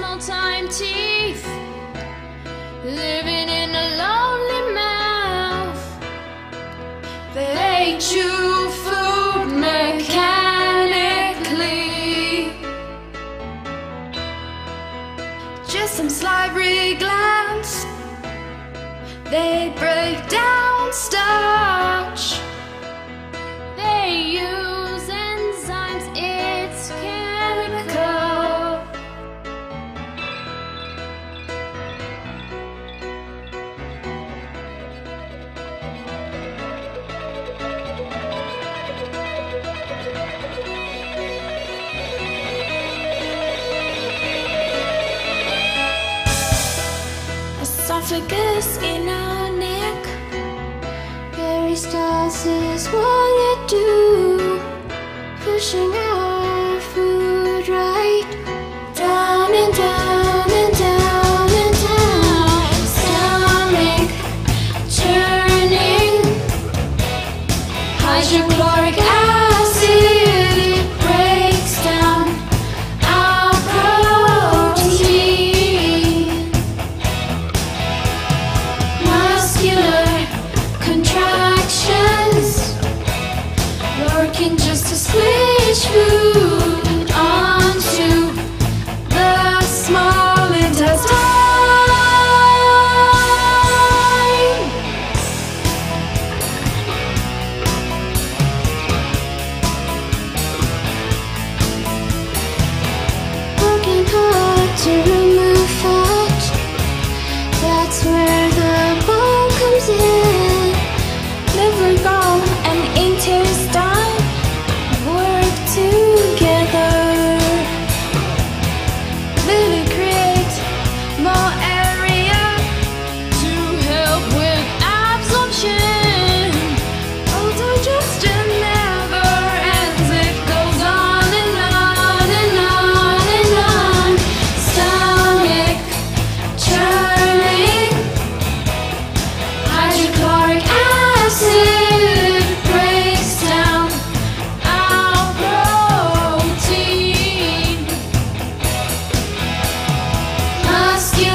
small time teeth, living in a lonely mouth. They chew food mechanically. Just some slippery glands, They break down starch. Esophagus in our neck. Peristalsis, what it do? Pushing our food right down and down and down and down. Stomach churning. Hydrochloric working just to squish food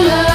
Love.